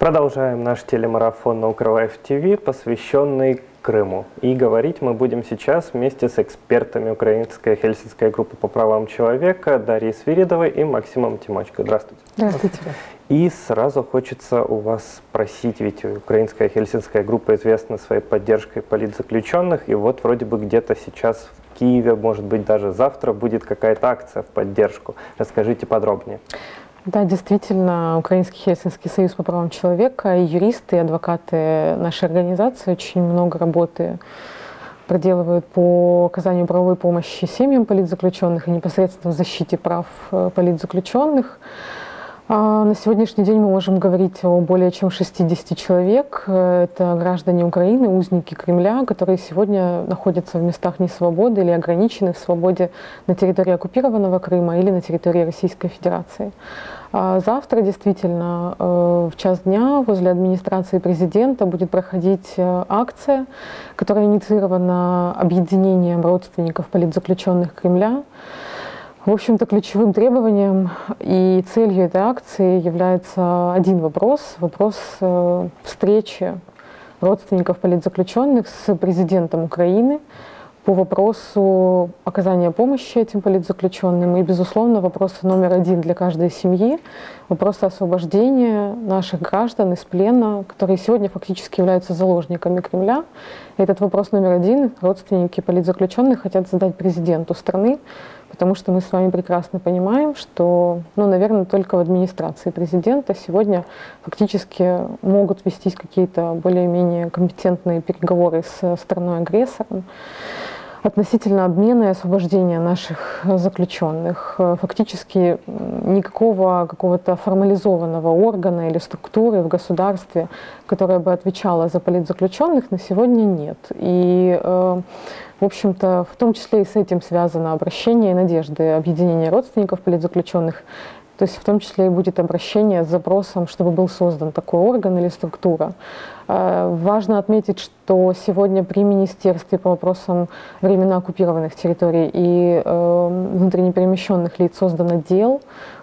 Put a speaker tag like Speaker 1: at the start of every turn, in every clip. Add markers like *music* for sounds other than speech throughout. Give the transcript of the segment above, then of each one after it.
Speaker 1: Продолжаем наш телемарафон на Укрвайф ТВ, посвященный Крыму. И говорить мы будем сейчас вместе с экспертами Украинской Хельсинской группы по правам человека Дарьей Свиридовой и Максимом Тимочко. Здравствуйте.
Speaker 2: Здравствуйте.
Speaker 1: И сразу хочется у вас спросить, ведь Украинская Хельсинская группа известна своей поддержкой политзаключенных, и вот вроде бы где-то сейчас в Киеве, может быть даже завтра будет какая-то акция в поддержку. Расскажите подробнее.
Speaker 2: Да, действительно, Украинский Хельсинский союз по правам человека, и юристы, и адвокаты нашей организации очень много работы проделывают по оказанию правовой помощи семьям политзаключенных и непосредственно в защите прав э, политзаключенных. А, на сегодняшний день мы можем говорить о более чем 60 человек. Это граждане Украины, узники Кремля, которые сегодня находятся в местах несвободы или ограничены в свободе на территории оккупированного Крыма или на территории Российской Федерации. А завтра действительно э, в час дня возле администрации президента будет проходить э, акция, которая инициирована объединением родственников политзаключенных Кремля. В общем-то, ключевым требованием и целью этой акции является один вопрос, вопрос э, встречи родственников политзаключенных с президентом Украины по вопросу оказания помощи этим политзаключенным. И, безусловно, вопрос номер один для каждой семьи – вопрос освобождения наших граждан из плена, которые сегодня фактически являются заложниками Кремля. И этот вопрос номер один родственники политзаключенных хотят задать президенту страны, потому что мы с вами прекрасно понимаем, что, ну, наверное, только в администрации президента сегодня фактически могут вестись какие-то более-менее компетентные переговоры с страной-агрессором относительно обмена и освобождения наших заключенных. Фактически никакого какого-то формализованного органа или структуры в государстве, которая бы отвечала за политзаключенных, на сегодня нет. И э, в общем-то, в том числе и с этим связано обращение и надежды объединения родственников политзаключенных. То есть в том числе и будет обращение с запросом, чтобы был создан такой орган или структура. Э, важно отметить, что сегодня при Министерстве по вопросам временно оккупированных территорий и э, внутренне перемещенных лиц создан отдел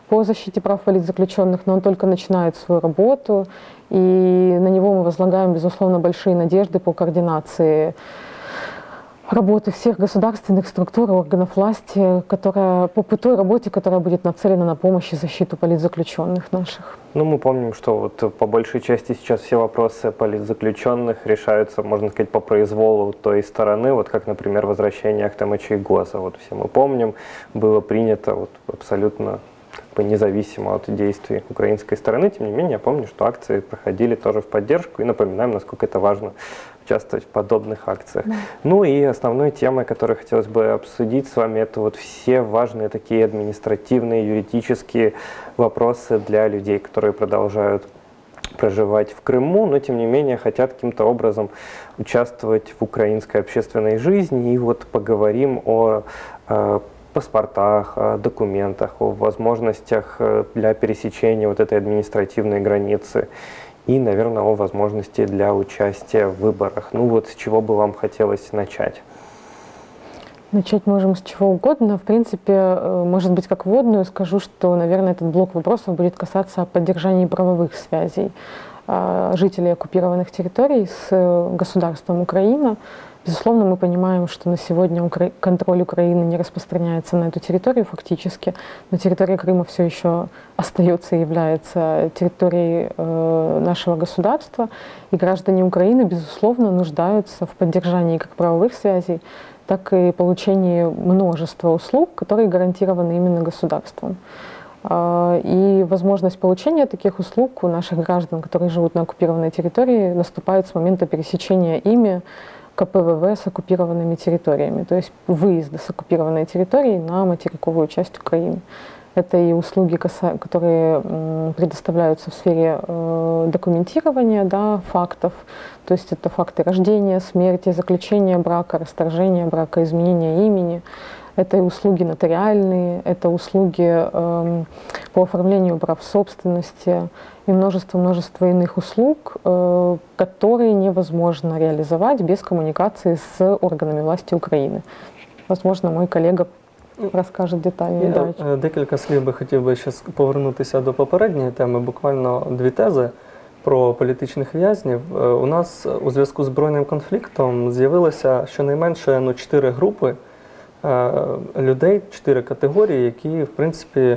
Speaker 2: по защите прав политзаключенных, но он только начинает свою работу, и на него мы возлагаем, безусловно, большие надежды по координации работы всех государственных структур органов власти, которая, по, по той работе, которая будет нацелена на помощь и защиту политзаключенных наших.
Speaker 1: Ну, мы помним, что вот по большей части сейчас все вопросы политзаключенных решаются, можно сказать, по произволу той стороны, вот как, например, возвращение Ахтамыча и ГОСа. Вот все мы помним, было принято вот абсолютно как бы независимо от действий украинской стороны. Тем не менее, я помню, что акции проходили тоже в поддержку и напоминаем, насколько это важно участвовать в подобных акциях. Да. Ну и основной темой, которую хотелось бы обсудить с вами, это вот все важные такие административные, юридические вопросы для людей, которые продолжают проживать в Крыму, но тем не менее хотят каким-то образом участвовать в украинской общественной жизни. И вот поговорим о э, паспортах, о документах, о возможностях э, для пересечения вот этой административной границы и, наверное, о возможности для участия в выборах. Ну вот с чего бы вам хотелось начать?
Speaker 2: Начать можем с чего угодно. В принципе, э, может быть, как вводную скажу, что, наверное, этот блок вопросов будет касаться поддержания правовых связей э, жителей оккупированных территорий с э, государством Украина. Безусловно, мы понимаем, что на сегодня Укра... контроль Украины не распространяется на эту территорию фактически, но территория Крыма все еще остается и является территорией э, нашего государства, и граждане Украины, безусловно, нуждаются в поддержании как правовых связей, так и получении множества услуг, которые гарантированы именно государством. А, и возможность получения таких услуг у наших граждан, которые живут на оккупированной территории, наступает с момента пересечения ими КПВВ с оккупированными территориями, то есть выезда с оккупированной территории на материковую часть Украины. Это и услуги, которые предоставляются в сфере э, документирования да, фактов, то есть это факты рождения, смерти, заключения брака, расторжения брака, изменения имени, это и услуги нотариальные, это услуги э, по оформлению прав собственности и множество-множество иных услуг, э, которые невозможно реализовать без коммуникации с органами власти Украины. Возможно, мой коллега розкаже детальніше.
Speaker 3: Я е, декілька слів би хотів би ще повернутися до попередньої теми, буквально дві тези. про політичних в'язнів. Е, у нас у зв'язку з збройним конфліктом з'явилося щонайменше ну, чотири групи е, людей, чотири категорії, які, в принципі,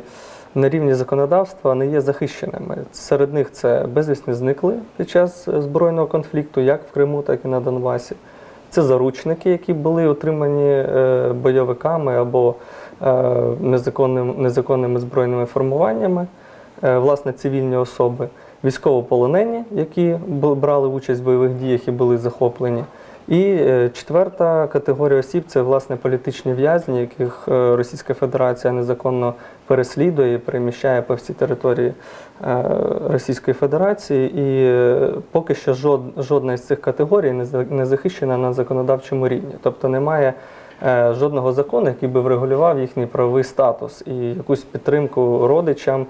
Speaker 3: на рівні законодавства не є захищеними. Серед них це безвісні зникли під час збройного конфлікту, як в Криму, так і на Донбасі. Це заручники, які були отримані е, бойовиками або незаконними, незаконними збройними формуваннями, власне, цивільні особи військовополонені, які брали участь в бойових діях і були захоплені. І е, четверта категорія осіб це власне політичні в'язні, яких е, Російська Федерація незаконно переслідує і переміщає по всій території е, Російської Федерації. І поки що жодна з цих категорій не захищена на законодавчому рівні, тобто немає. Жодного закону, який би врегулював їхній правовий статус і якусь підтримку родичам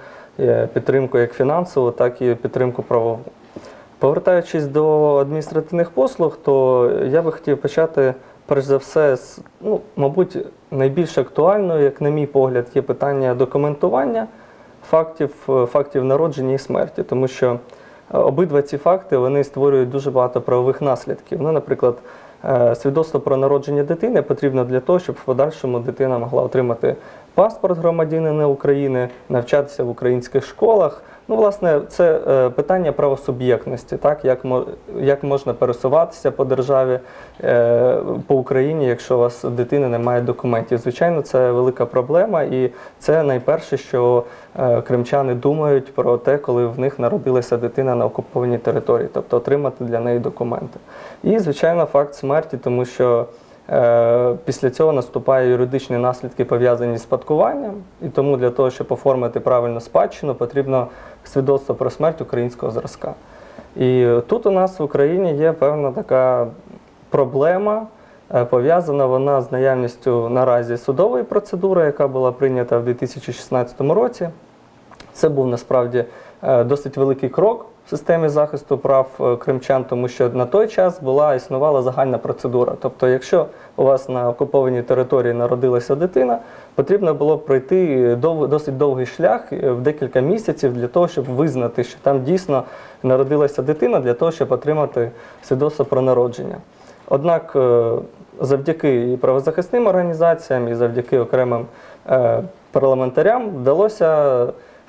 Speaker 3: підтримку як фінансову, так і підтримку правову. Повертаючись до адміністративних послуг, то я би хотів почати, перш за все, з, ну, мабуть, найбільш актуальною, як на мій погляд, є питання документування фактів, фактів народження і смерті, тому що обидва ці факти вони створюють дуже багато правових наслідків. Ну, наприклад, Е, свідоцтво про народження дитини потрібно для того, щоб в подальшому дитина могла отримати паспорт громадянина України, навчатися в українських школах. Ну, власне, це е, питання правосуб'єктності, так як як можна пересуватися по державі е, по Україні, якщо у вас дитина не має документів. Звичайно, це велика проблема, і це найперше, що кримчани думають про те, коли в них народилася дитина на окупованій території, тобто отримати для неї документи. І, звичайно, факт смерті, тому що е, після цього наступають юридичні наслідки пов'язані з спадкуванням, і тому для того, щоб оформити правильну спадщину, потрібно свідоцтво про смерть українського зразка. І тут у нас в Україні є певна така проблема. Е, пов'язана вона з наявністю наразі судової процедури, яка була прийнята в 2016 році. Це був насправді е, досить великий крок системі захисту прав е, кримчан, тому що на той час була існувала загальна процедура. Тобто, якщо у вас на окупованій території народилася дитина, потрібно було пройти дов, досить довгий шлях е, в декілька місяців для того, щоб визнати, що там дійсно народилася дитина, для того, щоб отримати свідоцтво про народження. Однак е, завдяки і правозахисним організаціям, і завдяки окремим парламентарям вдалося.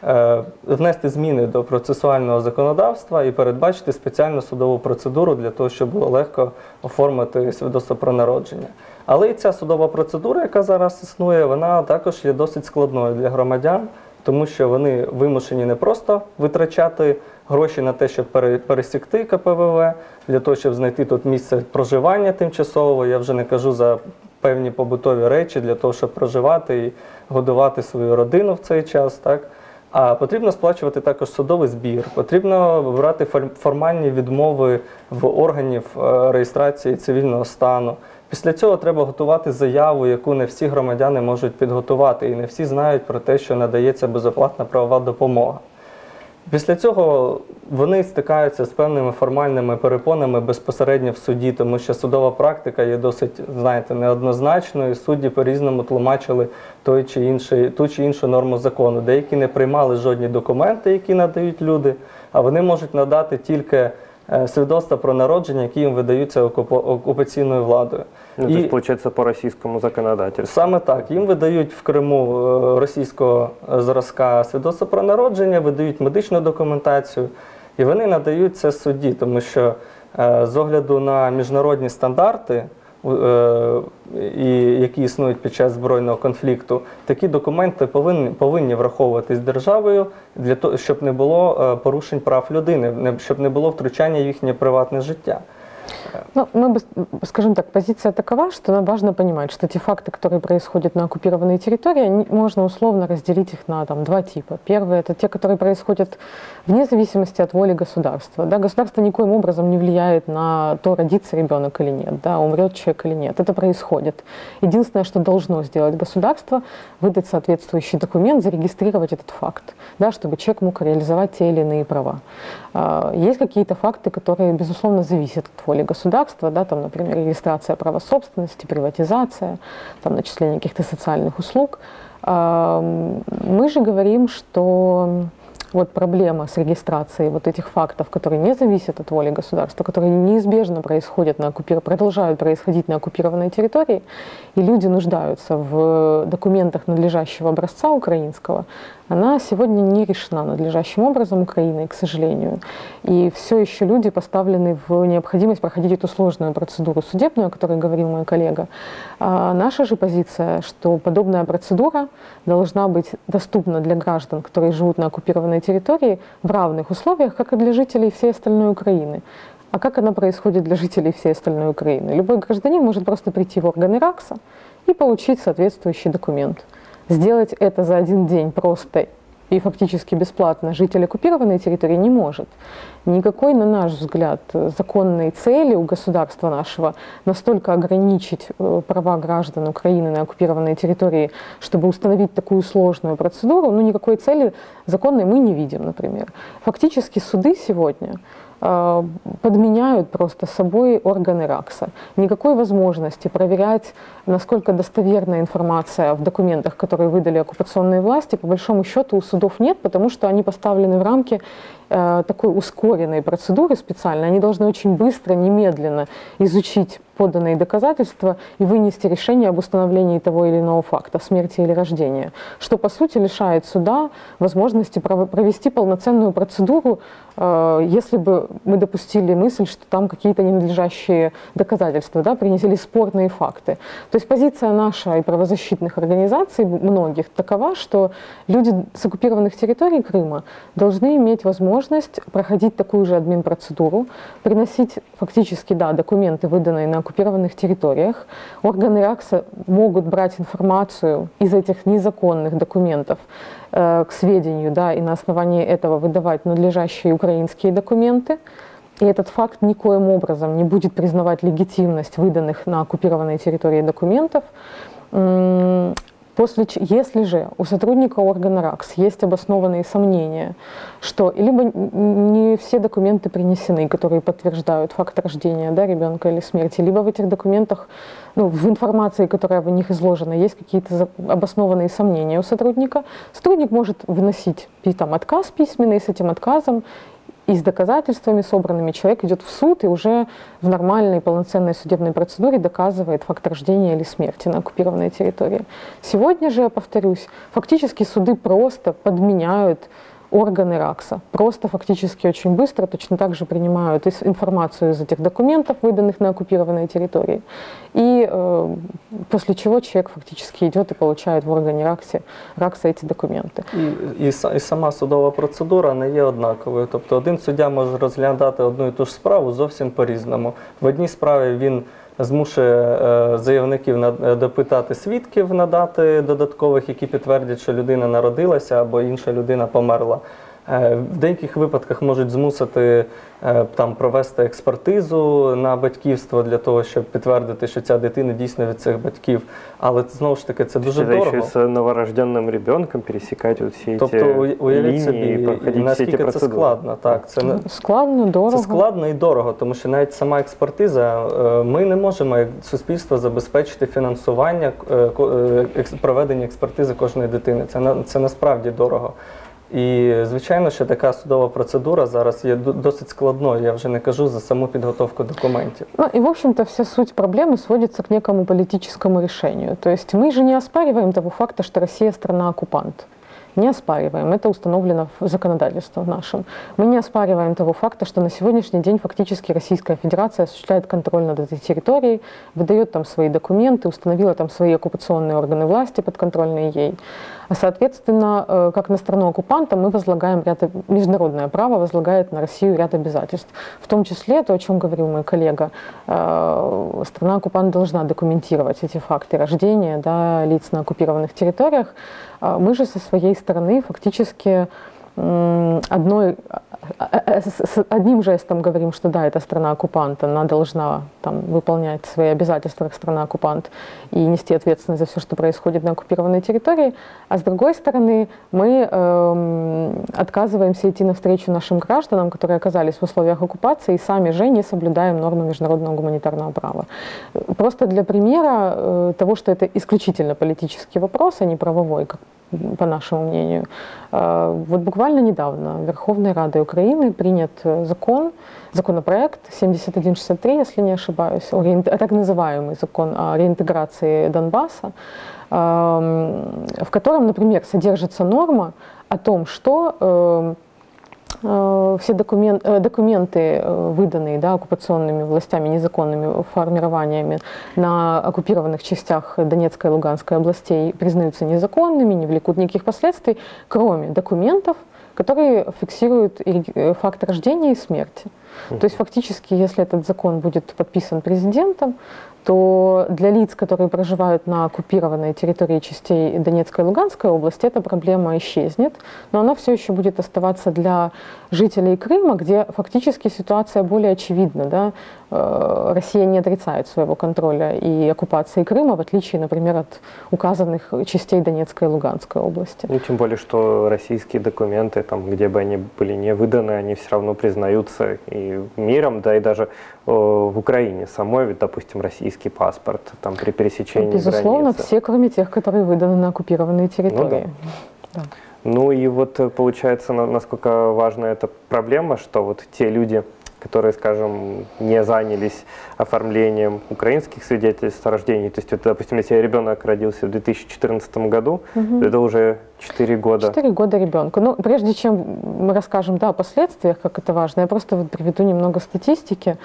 Speaker 3: Е, внести зміни до процесуального законодавства і передбачити спеціальну судову процедуру для того, щоб було легко оформити свідоцтво про народження. Але і ця судова процедура, яка зараз існує, вона також є досить складною для громадян, тому що вони вимушені не просто витрачати гроші на те, щоб пересікти КПВВ, для того, щоб знайти тут місце проживання тимчасово. Я вже не кажу за певні побутові речі для того, щоб проживати і годувати свою родину в цей час. так. А потрібно сплачувати також судовий збір, потрібно брати формальні відмови в органів е, реєстрації цивільного стану. Після цього треба готувати заяву, яку не всі громадяни можуть підготувати, і не всі знають про те, що надається безоплатна правова допомога. Після цього вони стикаються з певними формальними перепонами безпосередньо в суді, тому що судова практика є досить, знаєте, неоднозначною. Судді по-різному тлумачили той чи інший, ту чи іншу норму закону. Деякі не приймали жодні документи, які надають люди, а вони можуть надати тільки. Е, свідоцтва про народження, які їм видаються окупаційною владою.
Speaker 1: Ну, і, есть, по російському законодательству.
Speaker 3: Саме так. Їм видають в Криму е, російського зразка свідоцтво про народження, видають медичну документацію, і вони надають це судді, тому що е, з огляду на міжнародні стандарти. Е, і які існують під час збройного конфлікту, такі документи повинні повинні враховуватись державою для того, щоб не було е, порушень прав людини, щоб не було втручання в їхнє приватне життя.
Speaker 2: Ну, мы бы, скажем так, позиция такова, что нам важно понимать, что те факты, которые происходят на оккупированной территории, можно условно разделить их на там, два типа. Первый – это те, которые происходят вне зависимости от воли государства. Да? Государство никоим образом не влияет на то, родится ребенок или нет, да, умрет человек или нет. Это происходит. Единственное, что должно сделать государство – выдать соответствующий документ, зарегистрировать этот факт, да, чтобы человек мог реализовать те или иные права. А, есть какие-то факты, которые, безусловно, зависят от воли государства, да, там, например, регистрация права собственности, приватизация, там, начисление каких-то социальных услуг. Мы же говорим, что вот проблема с регистрацией вот этих фактов, которые не зависят от воли государства, которые неизбежно происходят на оккупир... продолжают происходить на оккупированной территории, и люди нуждаются в документах надлежащего образца украинского, она сегодня не решена надлежащим образом Украиной, к сожалению. И все еще люди поставлены в необходимость проходить эту сложную процедуру судебную, о которой говорил мой коллега. А наша же позиция, что подобная процедура должна быть доступна для граждан, которые живут на оккупированной территории в равных условиях, как и для жителей всей остальной Украины. А как она происходит для жителей всей остальной Украины? Любой гражданин может просто прийти в органы РАКСа и получить соответствующий документ. Сделать это за один день просто и фактически бесплатно житель оккупированной территории не может. Никакой, на наш взгляд, законной цели у государства нашего настолько ограничить э, права граждан Украины на оккупированной территории, чтобы установить такую сложную процедуру, ну никакой цели законной мы не видим, например. Фактически суды сегодня подменяют просто собой органы РАКСа. Никакой возможности проверять, насколько достоверна информация в документах, которые выдали оккупационные власти, по большому счету у судов нет, потому что они поставлены в рамки э, такой ускоренной процедуры специально. Они должны очень быстро, немедленно изучить поданные доказательства и вынести решение об установлении того или иного факта, смерти или рождения, что по сути лишает суда возможности провести полноценную процедуру, э, если бы мы допустили мысль, что там какие-то ненадлежащие доказательства, да, принесли спорные факты. То есть позиция наша и правозащитных организаций, многих, такова, что люди с оккупированных территорий Крыма должны иметь возможность проходить такую же админ-процедуру, приносить фактически, да, документы, выданные на оккупированных территориях. Органы РАКСа могут брать информацию из этих незаконных документов э, к сведению, да, и на основании этого выдавать надлежащие украинские документы. И этот факт никоим образом не будет признавать легитимность выданных на оккупированной территории документов. После, если же у сотрудника органа РАКС есть обоснованные сомнения, что либо не все документы принесены, которые подтверждают факт рождения да, ребенка или смерти, либо в этих документах, ну, в информации, которая в них изложена, есть какие-то обоснованные сомнения у сотрудника, сотрудник может выносить там, отказ письменный, с этим отказом и с доказательствами собранными человек идет в суд и уже в нормальной полноценной судебной процедуре доказывает факт рождения или смерти на оккупированной территории. Сегодня же, я повторюсь, фактически суды просто подменяют органы РАКСа. Просто фактически очень быстро точно так же принимают информацию из этих документов, выданных на оккупированной территории. И э, после чего человек фактически идет и получает в органі РАКСі, РАКСа эти документи.
Speaker 3: І, і, і сама судова процедура не є однаковою. Тобто один суддя може розглядати одну і ту ж справу зовсім по-різному. В одній справі він змушує е, заявників е, допитати свідків, надати додаткових, які підтвердять, що людина народилася або інша людина померла. Е, в деяких випадках можуть змусити е, там провести експертизу на батьківство для того, щоб підтвердити, що ця дитина дійсно від цих батьків. Але знову ж таки це дуже
Speaker 1: Це
Speaker 3: дорого.
Speaker 1: з новорожденним ребенком пересікати всі
Speaker 3: тобто,
Speaker 1: ці
Speaker 3: уявіть собі, наскільки це складно. Так, це
Speaker 2: складно, дорого.
Speaker 3: Це складно і дорого, тому що навіть сама експертиза, е, ми не можемо як суспільство забезпечити фінансування проведення експертизи кожної дитини. Це це насправді дорого. І звичайно, що така судова процедура зараз є досить складною. Я вже не кажу за саму підготовку документів.
Speaker 2: Ну и, в общем-то, вся суть проблемы сводится к некому политическому решению. То есть мы же не оспариваем того факта, что Россия страна-оккупант не оспариваем. Это установлено в законодательстве нашем. Мы не оспариваем того факта, что на сегодняшний день фактически Российская Федерация осуществляет контроль над этой территорией, выдает там свои документы, установила там свои оккупационные органы власти, подконтрольные ей. Соответственно, э, как на страну оккупанта мы возлагаем ряд, международное право возлагает на Россию ряд обязательств. В том числе, то, о чем говорил мой коллега, э, страна оккупант должна документировать эти факты рождения да, лиц на оккупированных территориях. А мы же со своей стороны фактически одной, а, а, с одним жестом говорим, что да, это страна-оккупант, она должна там, выполнять свои обязательства как страна-оккупант и нести ответственность за все, что происходит на оккупированной территории, а с другой стороны мы э, отказываемся идти навстречу нашим гражданам, которые оказались в условиях оккупации, и сами же не соблюдаем нормы международного гуманитарного права. Просто для примера э, того, что это исключительно политический вопрос, а не правовой, как по нашему мнению. Вот буквально недавно Верховной Радой Украины принят закон, законопроект 7163, если не ошибаюсь, так называемый закон о реинтеграции Донбасса, в котором, например, содержится норма о том, что Э, все документ, э, документы, э, выданные да, оккупационными властями, незаконными формированиями на оккупированных частях Донецкой и Луганской областей признаются незаконными, не влекут никаких последствий, кроме документов, которые фиксируют факт рождения и смерти. То есть фактически, если этот закон будет подписан президентом, то для лиц, которые проживают на оккупированной территории частей Донецкой и Луганской области, эта проблема исчезнет, но она все еще будет оставаться для жителей Крыма, где фактически ситуация более очевидна. Да? Э, Россия не отрицает своего контроля и оккупации Крыма, в отличие, например, от указанных частей Донецкой и Луганской области.
Speaker 1: Ну, тем более, что российские документы, там, где бы они были не выданы, они все равно признаются и миром, да и даже э, в Украине самой, ведь, допустим, российский паспорт там, при пересечении
Speaker 2: Безусловно,
Speaker 1: границы.
Speaker 2: все, кроме тех, которые выданы на оккупированные территории. Ну,
Speaker 1: да. Да. Ну и вот э, получается, насколько важна эта проблема, что вот те люди, которые, скажем, не занялись оформлением украинских свидетельств о рождении. То есть, это, допустим, если ребенок родился в 2014 году, угу. это уже 4 года.
Speaker 2: 4 года ребенку. Ну, прежде чем мы расскажем да, о последствиях, как это важно, я просто вот приведу немного статистики.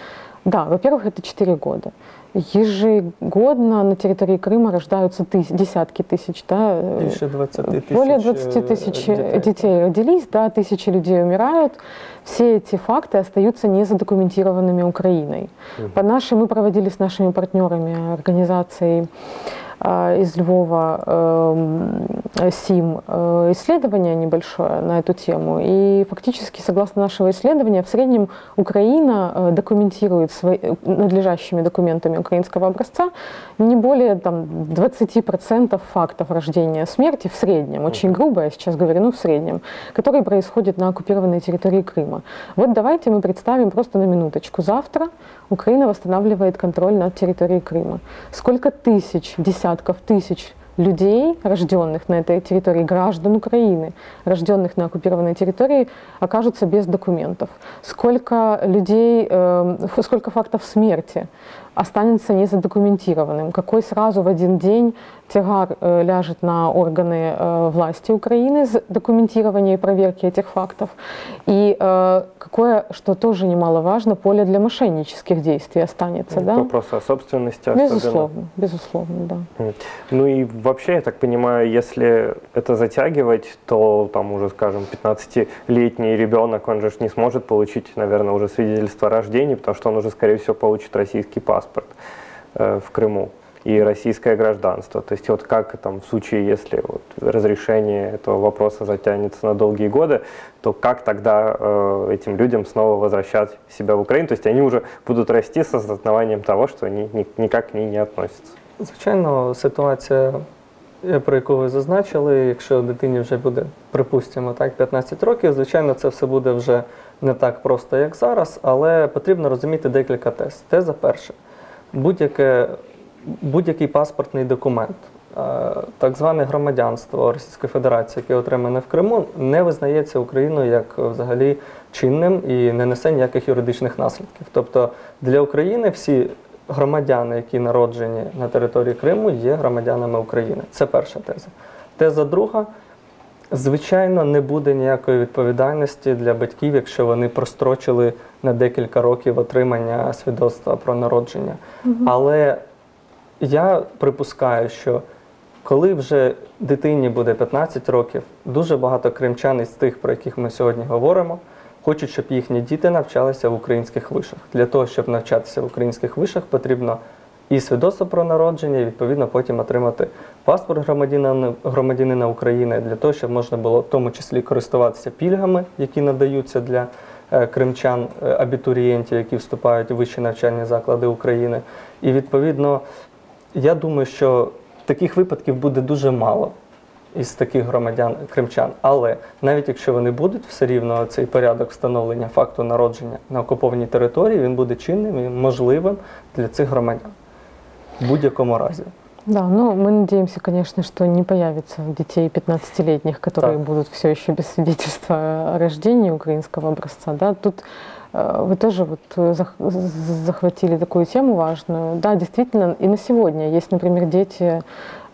Speaker 2: Да, во-первых, это 4 года. Ежегодно на территории Крыма рождаются тысяч, десятки тысяч, да,
Speaker 3: Больше 20 тысяч,
Speaker 2: более 20 э, тысяч детей. детей родились, да, тысячи людей умирают. Все эти факты остаются незадокументированными Украиной. Угу. По нашей, мы проводили с нашими партнерами организацией из Львова эм, СИМ э, исследование небольшое на эту тему. И фактически, согласно нашего исследования, в среднем Украина э, документирует свои, э, надлежащими документами украинского образца не более там, 20% фактов рождения смерти в среднем, очень грубо я сейчас говорю, ну в среднем, которые происходят на оккупированной территории Крыма. Вот давайте мы представим просто на минуточку. Завтра Украина восстанавливает контроль над территорией Крыма. Сколько тысяч, десятков тысяч людей, рожденных на этой территории, граждан Украины, рожденных на оккупированной территории, окажутся без документов. Сколько людей, э, сколько фактов смерти останется незадокументированным, какой сразу в один день тягар э, ляжет на органы э, власти Украины с документирования и проверки этих фактов, и э, какое, что тоже немаловажно, поле для мошеннических действий останется. Да?
Speaker 1: Вопрос о собственности
Speaker 2: Безусловно,
Speaker 1: особенно.
Speaker 2: безусловно, да.
Speaker 1: Ну и вообще, я так понимаю, если это затягивать, то там уже, скажем, 15-летний ребенок, он же не сможет получить, наверное, уже свидетельство о рождении, потому что он уже, скорее всего, получит российский паспорт э, в Крыму и российское гражданство. То есть вот как там в случае, если вот разрешение этого вопроса затянется на долгие годы, то как тогда э, этим людям снова возвращать себя в Украину? То есть они уже будут расти с осознаванием того, что они ни, никак к ней не относятся.
Speaker 3: Звичайно, ситуація, про яку ви зазначили, якщо дитині вже буде, припустимо, так, 15 років, звичайно, це все буде вже не так просто, як зараз, але потрібно розуміти декілька тез. Теза перша. Будь-який паспортний документ, е, так зване громадянство Російської Федерації, яке отримане в Криму, не визнається Україною як взагалі чинним і не несе ніяких юридичних наслідків. Тобто для України всі громадяни, які народжені на території Криму, є громадянами України. Це перша теза. Теза друга. Звичайно, не буде ніякої відповідальності для батьків, якщо вони прострочили на декілька років отримання свідоцтва про народження. Угу. Але я припускаю, що коли вже дитині буде 15 років, дуже багато кримчан із тих, про яких ми сьогодні говоримо, хочуть, щоб їхні діти навчалися в українських вишах. Для того, щоб навчатися в українських вишах, потрібно і свідоцтво про народження, і відповідно потім отримати паспорт громадянина, України для того, щоб можна було в тому числі користуватися пільгами, які надаються для е, кримчан, е, абітурієнтів, які вступають у вищі навчальні заклади України. І відповідно я думаю, що таких випадків буде дуже мало із таких громадян кримчан. Але навіть якщо вони будуть, все рівно цей порядок встановлення факту народження на окупованій території він буде чинним і можливим для цих громадян в будь-якому разі.
Speaker 2: Да, ну мы надеемся, конечно, что не появится детей 15-летних, которые
Speaker 3: Так.
Speaker 2: будут все еще без свидетельства о рождении украинского образца. Да, тут вы тоже вот э, захватили такую тему важную. Да, действительно, и на сегодня есть, например, дети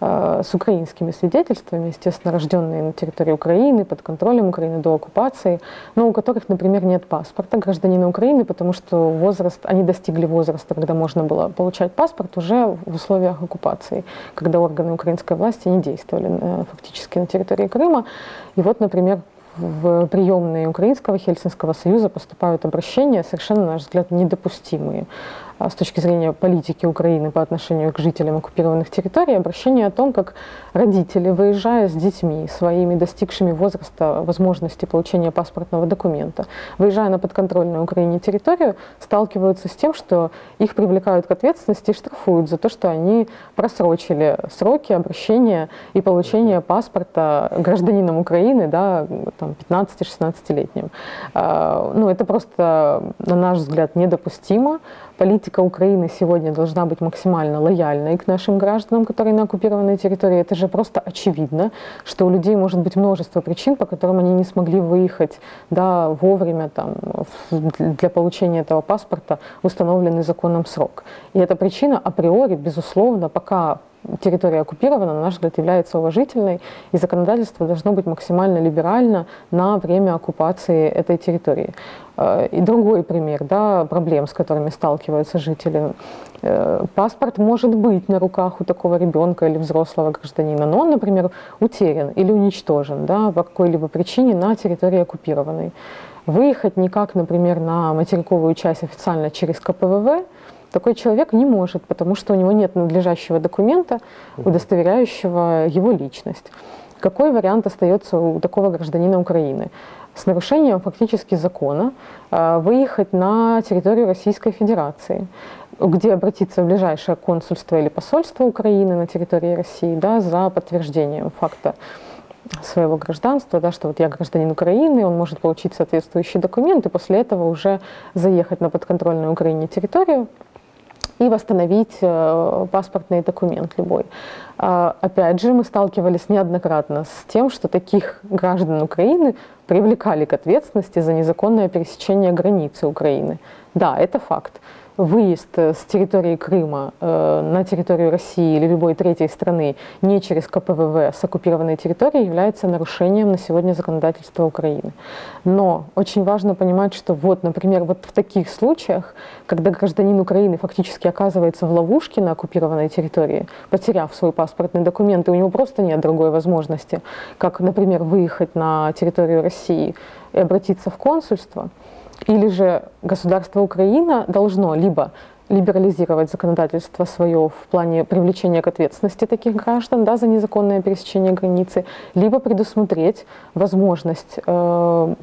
Speaker 2: э, с украинскими свидетельствами, естественно, рожденные на территории Украины, под контролем Украины до оккупации, но у которых, например, нет паспорта гражданина Украины, потому что возраст, они достигли возраста, когда можно было получать паспорт уже в условиях оккупации, когда органы украинской власти не действовали э, фактически на территории Крыма. И вот, например, в приемные Украинского Хельсинского союза поступают обращения, совершенно, на наш взгляд, недопустимые с точки зрения политики Украины по отношению к жителям оккупированных территорий, обращение о том, как родители, выезжая с детьми, своими достигшими возраста возможности получения паспортного документа, выезжая на подконтрольную Украине территорию, сталкиваются с тем, что их привлекают к ответственности и штрафуют за то, что они просрочили сроки обращения и получения паспорта гражданином Украины, да, там, 15-16-летним. А, Ну, это просто, на наш взгляд, недопустимо. Политика Украины сегодня должна быть максимально лояльной к нашим гражданам, которые на оккупированной территории. Это же просто очевидно, что у людей может быть множество причин, по которым они не смогли выехать да, вовремя там, для получения этого паспорта в установленный законом срок. И эта причина априори, безусловно, пока территория оккупирована, на наш взгляд, является уважительной, и законодательство должно быть максимально либерально на время оккупации этой территории. Э, И другой пример да, проблем, с которыми сталкиваются жители. Э, Паспорт может быть на руках у такого ребенка или взрослого гражданина, но он, например, утерян или уничтожен да, по какой-либо причине на территории оккупированной. Выехать никак, например, на материковую часть официально через КПВВ такой человек не может, потому что у него нет надлежащего документа, удостоверяющего его личность. Какой вариант остается у такого гражданина Украины? С нарушением фактически закона э, выехать на территорию Российской Федерации, где обратиться в ближайшее консульство или посольство Украины на территории России да, за подтверждением факта своего гражданства, да, что вот я гражданин Украины, он может получить соответствующий документ, и после этого уже заехать на подконтрольную Украине территорию и восстановить э, паспортный документ любой. А, опять же, мы сталкивались неоднократно с тем, что таких граждан Украины привлекали к ответственности за незаконное пересечение границы Украины. Да, это факт. Выезд с территории Крыма э, на территорию России или любой третьей страны не через КПВВ с оккупированной территории является нарушением на сегодня законодательства Украины. Но очень важно понимать, что вот, например, вот в таких случаях, когда гражданин Украины фактически оказывается в ловушке на оккупированной территории, потеряв свой паспортный документ, и у него просто нет другой возможности, как, например, выехать на территорию России и обратиться в консульство, или же государство Украина должно либо либерализировать законодательство свое в плане привлечения к ответственности таких граждан да, за незаконное пересечение границы, либо предусмотреть возможность э,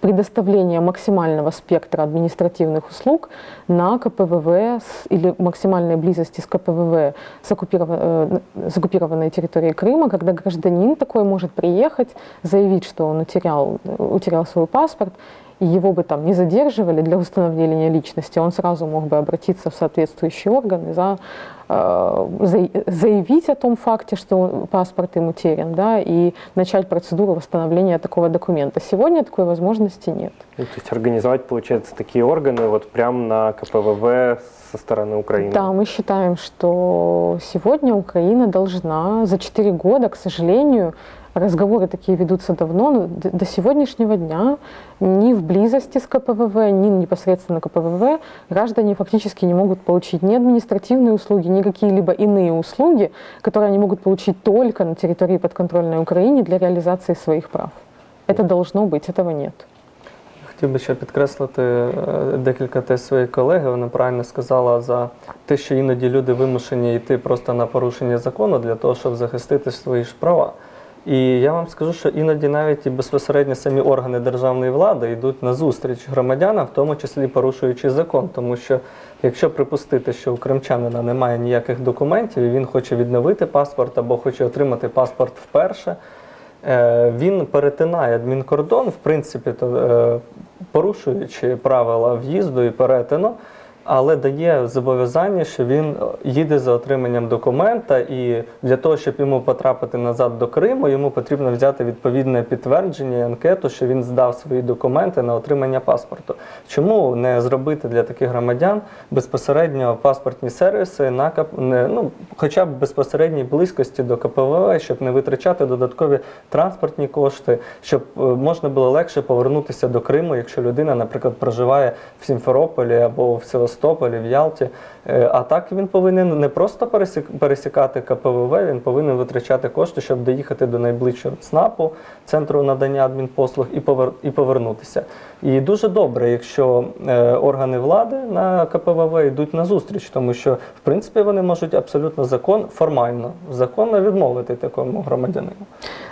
Speaker 2: предоставления максимального спектра административных услуг на КПВВ с- или максимальной близости с КПВВ с, оккупиров- э, с оккупированной территории Крыма, когда гражданин такой может приехать, заявить, что он утерял, утерял свой паспорт, и его бы там не задерживали для установления личности, он сразу мог бы обратиться в соответствующие органы за э, за- заявить о том факте, что паспорт им утерян, да, и начать процедуру восстановления такого документа. Сегодня такой возможности нет.
Speaker 1: Ну, то есть организовать, получается, такие органы вот прямо на КПВВ со стороны Украины.
Speaker 2: Да, мы считаем, что сегодня Украина должна за 4 года, к сожалению, разговоры такие ведутся давно, но д- до сегодняшнего дня ни в близости с КПВВ, ни непосредственно КПВВ граждане фактически не могут получить ни административные услуги, ни какие-либо иные услуги, которые они могут получить только на территории подконтрольной Украине для реализации своих прав. Это должно быть, этого нет.
Speaker 3: Хотів би ще підкреслити е, декілька тез своєї колеги. Вона правильно сказала за те, що іноді люди вимушені йти просто на порушення закону для того, щоб захистити свої ж права. І я вам скажу, що іноді навіть і безпосередньо самі органи державної влади йдуть на зустріч громадянам, в тому числі порушуючи закон. Тому що якщо припустити, що у кримчанина немає ніяких документів, і він хоче відновити паспорт або хоче отримати паспорт вперше, е, він перетинає адмінкордон, в принципі, то, е, порушуючи правила в'їзду і перетину. Але дає зобов'язання, що він е, їде за отриманням документа, і для того, щоб йому потрапити назад до Криму, йому потрібно взяти відповідне підтвердження і анкету, що він здав свої документи на отримання паспорту. Чому не зробити для таких громадян безпосередньо паспортні сервіси на ну, хоча б безпосередній близькості до КПВВ, щоб не витрачати додаткові транспортні кошти, щоб е, можна було легше повернутися до Криму, якщо людина, наприклад, проживає в Сімферополі або в Севастополі, в Ялті. Е, А так він повинен не просто пересікати КПВВ, він повинен витрачати кошти, щоб доїхати до найближчого ЦНАПу, центру надання адмінпослуг, і повернутися. І дуже добре, якщо е, органи влади на КПВВ йдуть на зустріч, тому що в принципі вони можуть абсолютно закон формально законно відмовити такому громадянину.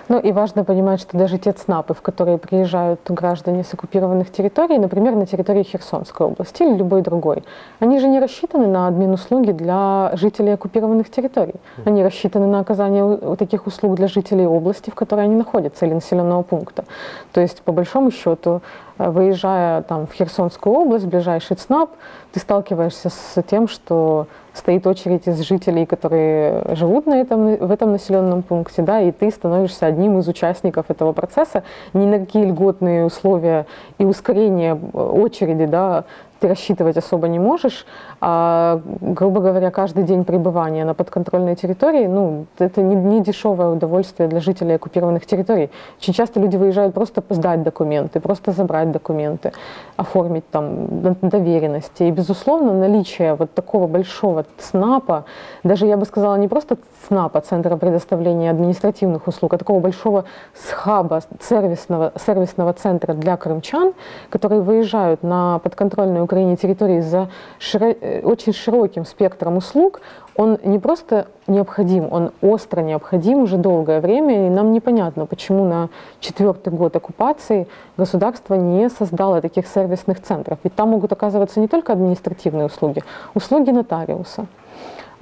Speaker 2: Ну и важно понимать, что даже те ЦНАПы, в которые приезжают граждане с оккупированных территорий, например, на территории Херсонской области или любой другой, они же не рассчитаны на админ-услуги для жителей оккупированных территорий. Они рассчитаны на оказание таких услуг для жителей области, в которой они находятся, или населенного пункта. То есть, по большому счету, э, выезжая там, в Херсонскую область, в ближайший ЦНАП, ты сталкиваешься с тем, что стоит очередь из жителей, которые живут на этом, в этом населенном пункте, да, и ты становишься одним из участников этого процесса. Ни на какие льготные условия и ускорение э, очереди, да, ты рассчитывать особо не можешь, а, грубо говоря, каждый день пребывания на подконтрольной территории, ну, это не, не дешевое удовольствие для жителей оккупированных территорий. Очень часто люди выезжают просто сдать документы, просто забрать документы, оформить там доверенности. И, безусловно, наличие вот такого большого ЦНАПа, даже, я бы сказала, не просто ЦНАПа, Центра предоставления административных услуг, а такого большого схаба, сервисного, сервисного центра для крымчан, которые выезжают на подконтрольную Украине территории за широ- э, очень широким спектром услуг, он не просто необходим, он остро необходим уже долгое время, и нам непонятно, почему на четвертый год оккупации государство не создало таких сервисных центров. Ведь там могут оказываться не только административные услуги, услуги нотариуса,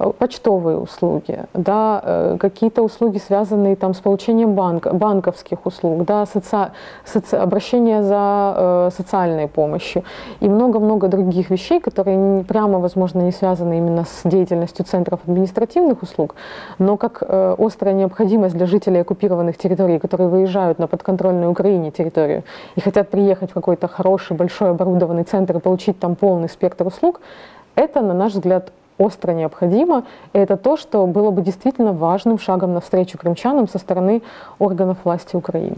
Speaker 2: почтовые услуги, да, э, какие-то услуги, связанные там, с получением банка, банковских услуг, да, соци... соци- обращение за э, социальной помощью и много-много других вещей, которые прямо, возможно, не связаны именно с деятельностью центров административных услуг, но как э, острая необходимость для жителей оккупированных территорий, которые выезжают на подконтрольную Украине территорию и хотят приехать в какой-то хороший, большой оборудованный центр и получить там полный спектр услуг, это, на наш взгляд, остро необходимо. И это то, что было бы действительно важным шагом навстречу крымчанам со стороны органов власти України.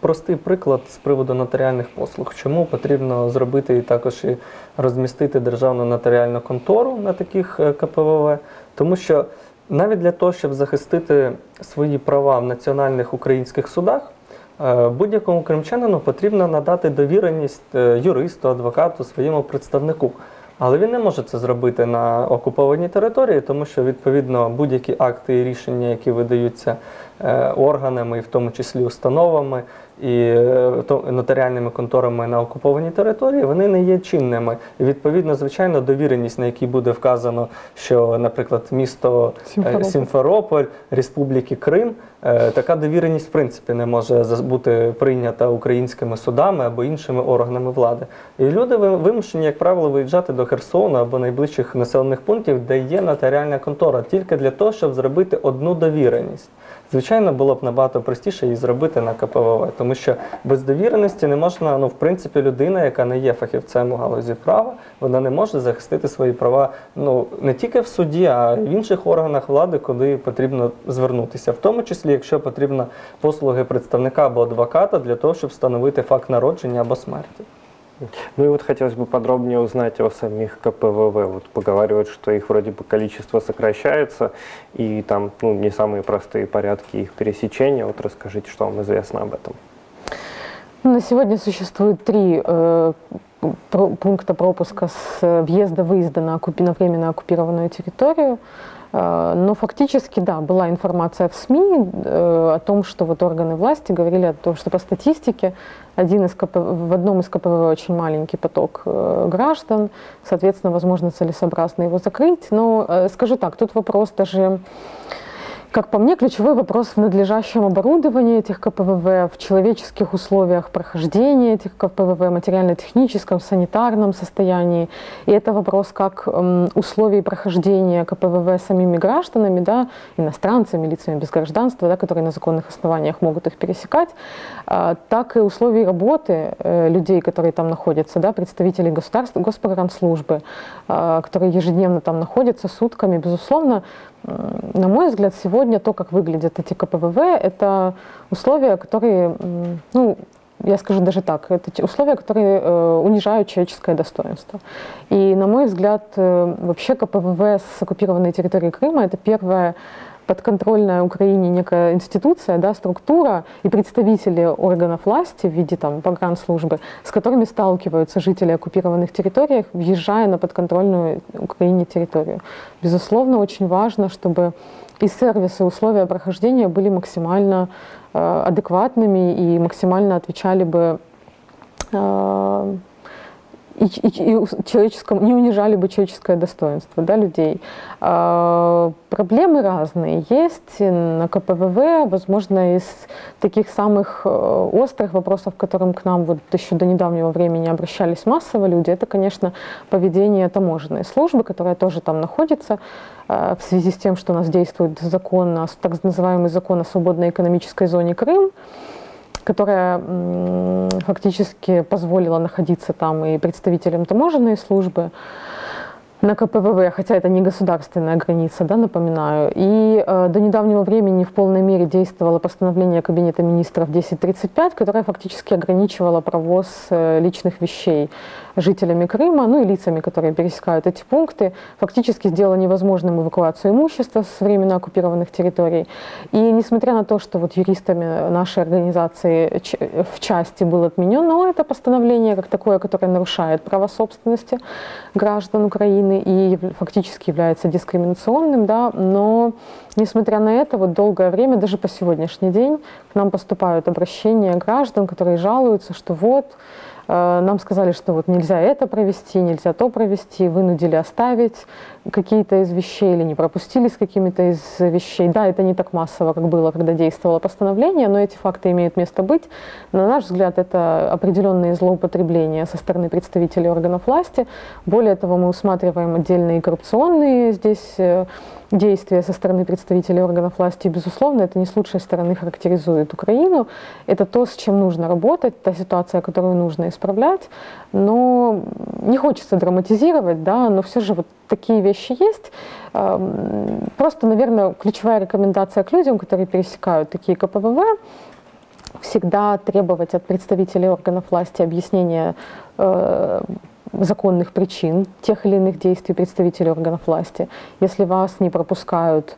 Speaker 3: Простий приклад з приводу нотаріальних послуг. Чому потрібно зробити і також і розмістити державну нотаріальну контору на таких е, КПВВ? Тому що навіть для того, щоб захистити свої права в національних українських судах, е, будь-якому кримчанину потрібно надати довіреність е, юристу, адвокату, своєму представнику. Але він не може це зробити на окупованій території, тому що відповідно будь-які акти і рішення, які видаються е, органами, і в тому числі установами і е, нотаріальними конторами на окупованій території, вони не є чинними. І відповідно, звичайно, довіреність, на якій буде вказано, що, наприклад, місто е,
Speaker 2: Сімферополь.
Speaker 3: Республіки Крим, така довіреність в принципі не може бути прийнята українськими судами або іншими органами влади. І люди вимушені, як правило, виїжджати до Херсону або найближчих населених пунктів, де є нотаріальна контора, тільки для того, щоб зробити одну довіреність. Звичайно, було б набагато простіше її зробити на КПВВ, тому що без довіреності не можна, ну в принципі, людина, яка не є фахівцем у галузі права, вона не може захистити свої права ну не тільки в суді, а й в інших органах влади, куди потрібно звернутися, в тому числі, якщо потрібно послуги представника або адвоката для того, щоб встановити факт народження або смерті.
Speaker 1: Ну и вот хотелось бы подробнее узнать о самих КПВВ. Вот поговаривают, что их вроде бы количество сокращается, и там ну, не самые простые порядки их пересечения. Вот расскажите, что вам известно об этом.
Speaker 2: На сегодня существует три э, пункта пропуска с въезда-выезда на, на временно оккупированную территорию. Э, Но фактически, да, была информация в СМИ э, о том, что вот органы власти говорили о том, что по статистике один из КП, в одном из КПВ очень маленький поток э, граждан, соответственно, возможно, целесообразно его закрыть. Но э, скажу так, тут вопрос даже Как по мне, ключевой вопрос в надлежащем оборудовании этих КПВВ, в человеческих условиях прохождения этих КПВВ, материально-техническом, санитарном состоянии. И это вопрос как условий прохождения КПВВ самими гражданами, да, иностранцами, лицами без гражданства, да, которые на законных основаниях могут их пересекать, а, так и условий работы э, людей, которые там находятся, да, представителей государств, госпогранслужбы, а, которые ежедневно там находятся сутками. Безусловно, на мой взгляд, сегодня то, как выглядят эти КПВВ, это условия, которые, ну, я скажу даже так, это условия, которые э, унижают человеческое достоинство. И, на мой взгляд, э, вообще КПВВ с оккупированной территории Крыма – это первое подконтрольная Украине некая институция, да, структура и представители органов власти в виде там, погранслужбы, с которыми сталкиваются жители оккупированных территорий, въезжая на подконтрольную Украине территорию. Безусловно, очень важно, чтобы и сервисы, условия прохождения были максимально э, адекватными и максимально отвечали бы э, и, и, и человеческом, не унижали бы человеческое достоинство да, людей. А, проблемы разные есть на КПВВ, возможно, из таких самых э, острых вопросов, к которым к нам вот еще до недавнего времени обращались массово люди, это, конечно, поведение таможенной службы, которая тоже там находится э, в связи с тем, что у нас действует закон, так называемый закон о свободной экономической зоне Крым, которая фактически позволила находиться там и представителям таможенной службы на КПВВ, хотя это не государственная граница, да, напоминаю. И э, до недавнего времени в полной мере действовало постановление Кабинета министров 1035, которое фактически ограничивало провоз э, личных вещей жителями Крыма, ну и лицами, которые пересекают эти пункты, фактически сделало невозможным эвакуацию имущества с временно оккупированных территорий. И несмотря на то, что вот юристами нашей организации в части было отменено это постановление как такое, которое нарушает право собственности граждан Украины и фактически является дискриминационным, да, но несмотря на это, вот долгое время, даже по сегодняшний день, к нам поступают обращения граждан, которые жалуются, что вот Э, нам сказали, что вот нельзя это провести, нельзя то провести, вынудили оставить какие-то из вещей или не пропустили с какими-то из вещей. Да, это не так массово, как было, когда действовало постановление, но эти факты имеют место быть. На наш взгляд, это определенные злоупотребления со стороны представителей органов власти. Более того, мы усматриваем отдельные коррупционные здесь э, действия со стороны представителей органов власти. Безусловно, это не с лучшей стороны характеризует Украину. Это то, с чем нужно работать, та ситуация, которую нужно исправлять. Но не хочется драматизировать, да, но все же вот такие вещи есть. Просто, наверное, ключевая рекомендация к людям, которые пересекают такие КПВВ, всегда требовать от представителей органов власти объяснения э, законных причин тех или иных действий представителей органов власти. Если вас не пропускают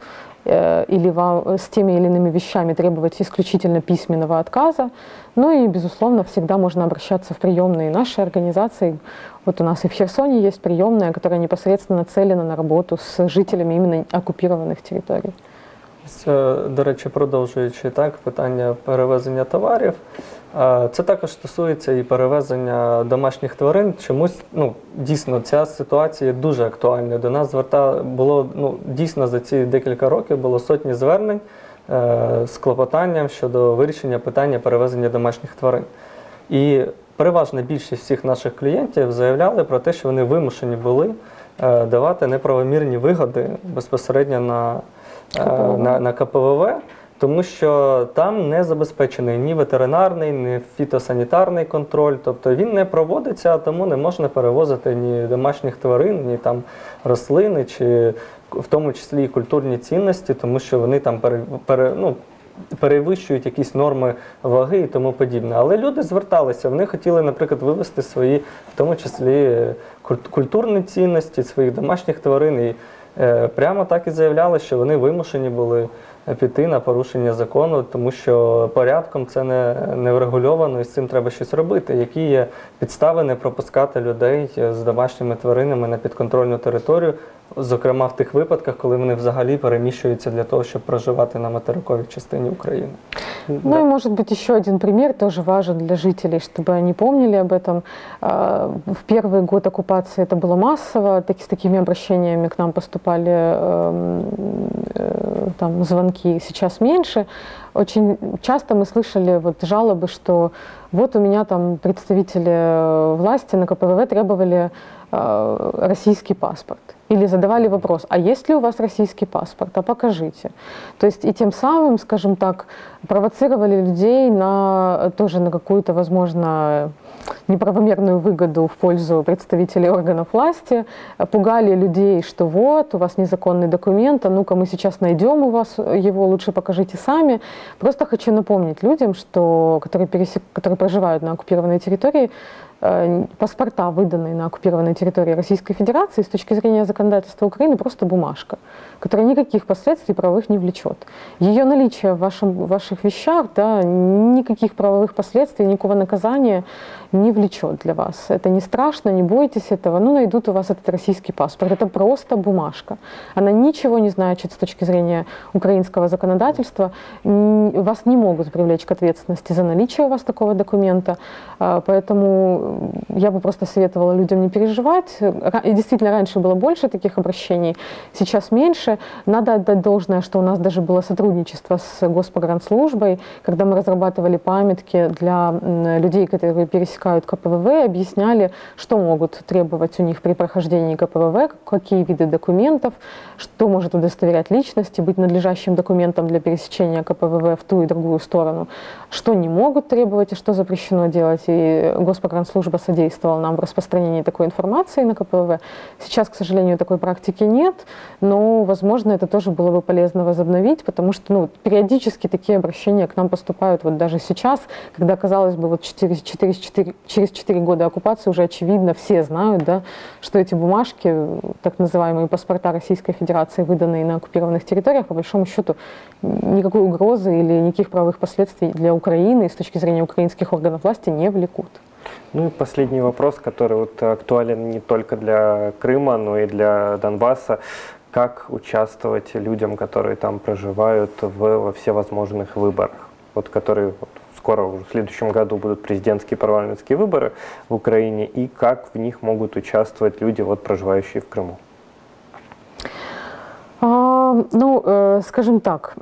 Speaker 2: или вам с теми или иными вещами требовать исключительно письменного отказа. Ну и, безусловно, всегда можно обращаться в приемные нашей организации. Вот у нас и в Херсоне есть приемная, которая непосредственно нацелена на работу с жителями именно оккупированных территорий.
Speaker 3: До речі, продовжуючи так, питання перевезення товарів. Це також стосується і перевезення домашніх тварин. Чомусь ну, дійсно ця ситуація дуже актуальна. До нас зверта було ну, дійсно за ці декілька років було сотні звернень е, з клопотанням щодо вирішення питання перевезення домашніх тварин. І переважна більшість всіх наших клієнтів заявляли про те, що вони вимушені були е, давати неправомірні вигоди безпосередньо на, е, на, на КПВВ тому що там не забезпечений ні ветеринарний, ні фітосанітарний контроль, тобто він не проводиться, тому не можна перевозити ні домашніх тварин, ні там рослини, чи в тому числі і культурні цінності, тому що вони там пере, пере, ну, перевищують якісь норми ваги і тому подібне. Але люди зверталися, вони хотіли, наприклад, вивести свої, в тому числі культурні цінності своїх домашніх тварин. І е, прямо так і заявляли, що вони вимушені були піти на порушення закону, тому що порядком це не не врегульовано і з цим треба щось робити. Які є підстави не пропускати людей з домашніми тваринами на підконтрольну територію, зокрема в тих випадках, коли вони взагалі переміщуються для того, щоб проживати на материковій частині України.
Speaker 2: Ну да. и может быть еще один пример, тоже важен для жителей, чтобы они помнили об этом. В первый год оккупации это было массово, так, с такими обращениями к нам поступали эм, э, там, звонки звонки сейчас меньше. Очень часто мы слышали вот жалобы, что вот у меня там представители власти на КПВВ требовали э, российский паспорт. Или задавали вопрос, а есть ли у вас российский паспорт, а покажите. То есть и тем самым, скажем так, провоцировали людей на тоже на какую-то, возможно, неправомерную выгоду в пользу представителей органов власти, пугали людей, что вот, у вас незаконный документ, а ну-ка мы сейчас найдем у вас его, лучше покажите сами. Просто хочу напомнить людям, что, которые, пересек, которые проживают на оккупированной территории, паспорта, выданные на оккупированной территории Российской Федерации, с точки зрения законодательства Украины, просто бумажка, которая никаких последствий правовых не влечет. Ее наличие в, вашем, в ваших вещах да, никаких правовых последствий, никакого наказания не влечет для вас. Это не страшно, не бойтесь этого. Ну, найдут у вас этот российский паспорт. Это просто бумажка. Она ничего не значит с точки зрения украинского законодательства. Вас не могут привлечь к ответственности за наличие у вас такого документа. А, поэтому я бы просто советовала людям не переживать. И действительно, раньше было больше таких обращений, сейчас меньше. Надо отдать должное, что у нас даже было сотрудничество с Госпогранслужбой, когда мы разрабатывали памятки для людей, которые пересекают КПВВ, объясняли, что могут требовать у них при прохождении КПВВ, какие виды документов, что может удостоверять личности, быть надлежащим документом для пересечения КПВВ в ту и другую сторону, что не могут требовать и что запрещено делать. И Госпогранслужба содействовала нам в распространении такой информации на КПВВ. Сейчас, к сожалению, такой практики нет, но, возможно, это тоже было бы полезно возобновить, потому что ну, периодически такие обращения к нам поступают вот даже сейчас, когда, казалось бы, вот 4, 4, 4, через 4 года оккупации уже очевидно, все знают, да, что эти бумажки, так называемые паспорта Российской Федерации, выданные на оккупированных территориях, по большому счету никакой угрозы или никаких правовых последствий для Украины с точки зрения украинских органов власти не влекут.
Speaker 1: Ну и последний вопрос, который вот актуален не только для Крыма, но и для Донбасса. Как участвовать людям, которые там проживают, в, во всевозможных выборах, вот которые вот, скоро уже в следующем году будут президентские и парламентские выборы в Украине, и как в них могут участвовать люди, вот, проживающие в Крыму?
Speaker 2: Ну, э, скажем так,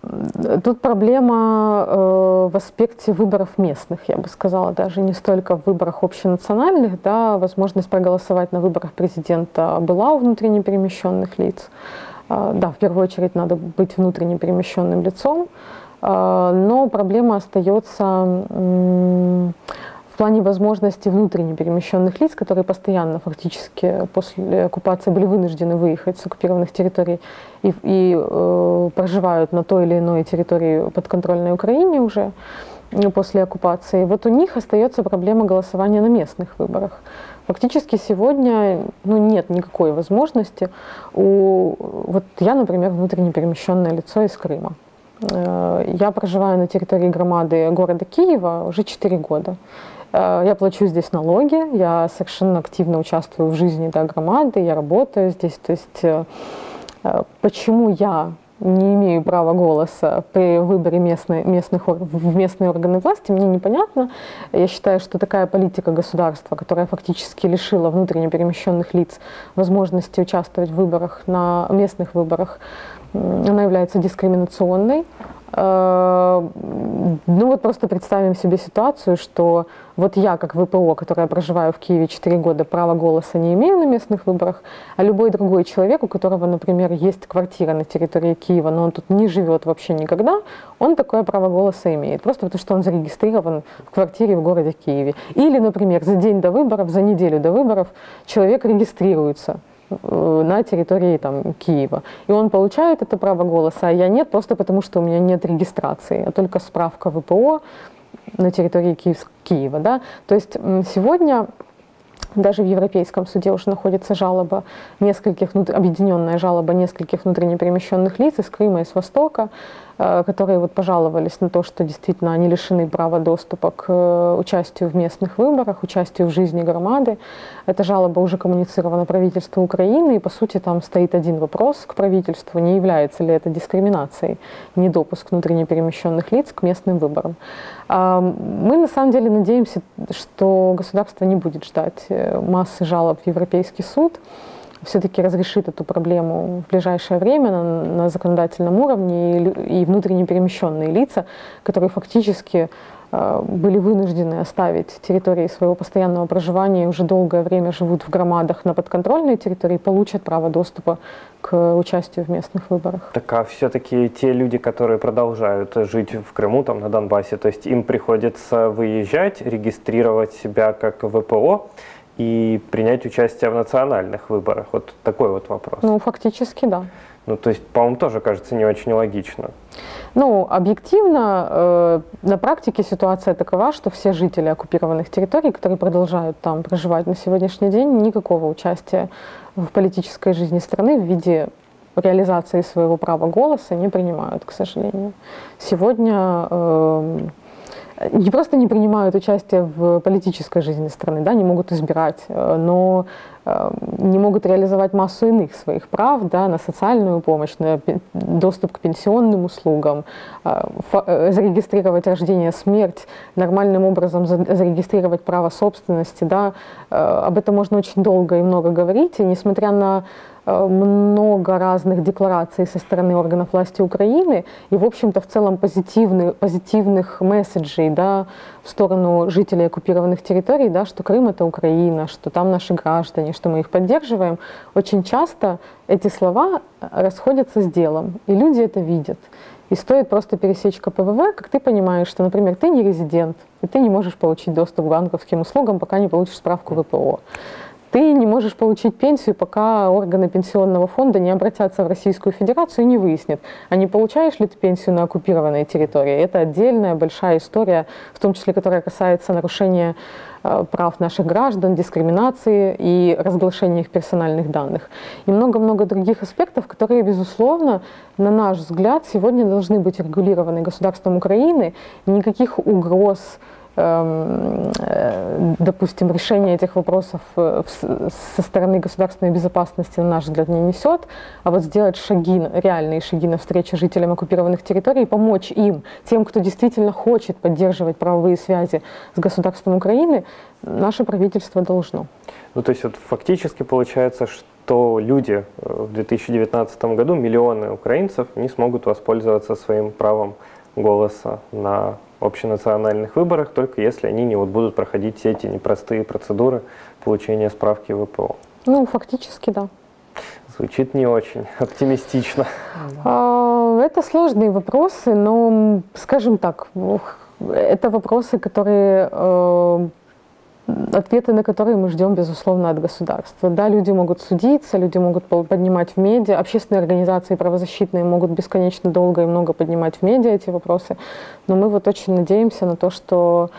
Speaker 2: тут проблема э, в аспекте выборов местных, я бы сказала, даже не столько в выборах общенациональных, да, возможность проголосовать на выборах президента была у внутренне перемещенных лиц. А, да, в первую очередь надо быть внутренне перемещенным лицом, но проблема остается в плане возможности внутренне перемещенных лиц, которые постоянно фактически после оккупации были вынуждены выехать с оккупированных территорий и, и э, проживают на той или иной территории подконтрольной Украине уже после оккупации. Вот у них остается проблема голосования на местных выборах. Фактически сегодня ну, нет никакой возможности. У, вот я, например, внутренне перемещенное лицо из Крыма. Э, я проживаю на территории громады города Киева уже 4 года. Э, я плачу здесь налоги, я совершенно активно участвую в жизни да, громады, я работаю здесь. То есть э, э, почему я не имею права голоса при выборе местной, местных, в местные органы власти, мне непонятно. Я считаю, что такая политика государства, которая фактически лишила внутренне перемещенных лиц возможности участвовать в выборах, на местных выборах, она является дискриминационной. Э, ну вот просто представим себе ситуацию, что вот я, как ВПО, которая проживаю в Киеве 4 года, права голоса не имею на местных выборах, а любой другой человек, у которого, например, есть квартира на территории Киева, но он тут не живет вообще никогда, он такое право голоса имеет, просто потому что он зарегистрирован в квартире в городе Киеве. Или, например, за день до выборов, за неделю до выборов человек регистрируется на территории там, Киева. И он получает это право голоса, а я нет, просто потому что у меня нет регистрации, а только справка ВПО на территории Киев, Киева. Да? То есть сегодня даже в Европейском суде уже находится жалоба нескольких, объединенная жалоба нескольких внутренне перемещенных лиц из Крыма и с Востока, Э, которые вот пожаловались на то, что действительно они лишены права доступа к э, участию в местных выборах, участию в жизни громады. Эта жалоба уже коммуницирована правительству Украины, и по сути там стоит один вопрос к правительству, не является ли это дискриминацией недопуск внутренне перемещенных лиц к местным выборам. А, мы на самом деле надеемся, что государство не будет ждать э, массы жалоб в Европейский суд, все-таки разрешит эту проблему в ближайшее время на, на законодательном уровне и, и внутренне перемещенные лица, которые фактически были вынуждены оставить территории своего постоянного проживания и уже долгое время живут в громадах на подконтрольной территории, получат право доступа к участию в местных выборах.
Speaker 1: Так а все-таки те люди, которые продолжают жить в Крыму, там на Донбассе, то есть им приходится выезжать, регистрировать себя как ВПО, и принять участие в национальных выборах? Вот такой вот вопрос.
Speaker 2: Ну, фактически, да.
Speaker 1: Ну, то есть, по-моему, тоже кажется не очень логично.
Speaker 2: Ну, объективно, э, на практике ситуация такова, что все жители оккупированных территорий, которые продолжают там проживать на сегодняшний день, никакого участия в политической жизни страны в виде реализации своего права голоса не принимают, к сожалению. Сегодня э, не просто не принимают участие в политической жизни страны, да, не могут избирать, э, но э, не могут реализовать массу иных своих прав да, на социальную помощь, на доступ к пенсионным услугам, э, зарегистрировать рождение, смерть, нормальным образом зарегистрировать право собственности. Да. Об этом можно очень долго и много говорить, и несмотря на много разных деклараций со стороны органов власти Украины и, в общем-то, в целом позитивных, позитивных месседжей да, в сторону жителей оккупированных территорий, да, что Крым — это Украина, что там наши граждане, что мы их поддерживаем. Очень часто эти слова расходятся с делом, и люди это видят. И стоит просто пересечь КПВВ, как ты понимаешь, что, например, ты не резидент, и ты не можешь получить доступ к банковским услугам, пока не получишь справку ВПО ты не можешь получить пенсию, пока органы пенсионного фонда не обратятся в Российскую Федерацию и не выяснят, а не получаешь ли ты пенсию на оккупированной территории. Это отдельная большая история, в том числе, которая касается нарушения э, прав наших граждан, дискриминации и разглашения их персональных данных. И много-много других аспектов, которые, безусловно, на наш взгляд, сегодня должны быть регулированы государством Украины. Никаких угроз допустим, решение этих вопросов э, со стороны государственной безопасности, на наш взгляд, не несет, а вот сделать шаги, реальные шаги навстречу жителям оккупированных территорий, помочь им, тем, кто действительно хочет поддерживать правовые связи с государством Украины, наше правительство должно.
Speaker 1: Ну, то есть вот фактически получается, что люди э, в 2019 году, миллионы украинцев, не смогут воспользоваться своим правом голоса на общенациональных выборах, только если они не вот будут проходить все эти непростые процедуры получения справки ВПО.
Speaker 2: Ну, фактически, да.
Speaker 1: Звучит не очень *laughs* оптимистично.
Speaker 2: А, это сложные вопросы, но, скажем так, это вопросы, которые э, ответы на которые мы ждем, безусловно, от государства. Да, люди могут судиться, люди могут поднимать в медиа, общественные организации правозащитные могут бесконечно долго и много поднимать в медиа эти вопросы, но мы вот очень надеемся на то, что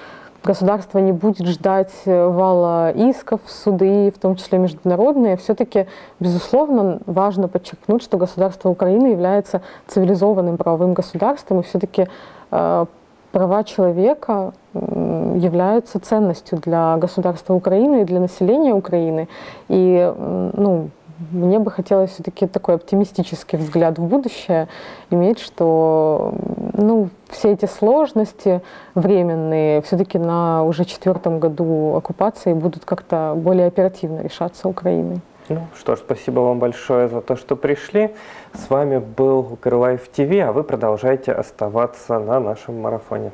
Speaker 2: государство не будет ждать вала исков суды, в том числе международные. Все-таки, безусловно, важно подчеркнуть, что государство Украины является цивилизованным правовым государством, и все-таки э, права человека являются ценностью для государства Украины и для населения Украины. И ну, мне бы хотелось все-таки такой оптимистический взгляд в будущее иметь, что ну, все эти сложности временные все-таки на уже четвертом году оккупации будут как-то более оперативно решаться Украиной.
Speaker 1: Ну что ж, спасибо вам большое за то, что пришли. С вами был Укрлайф ТВ, а вы продолжайте оставаться на нашем марафоне.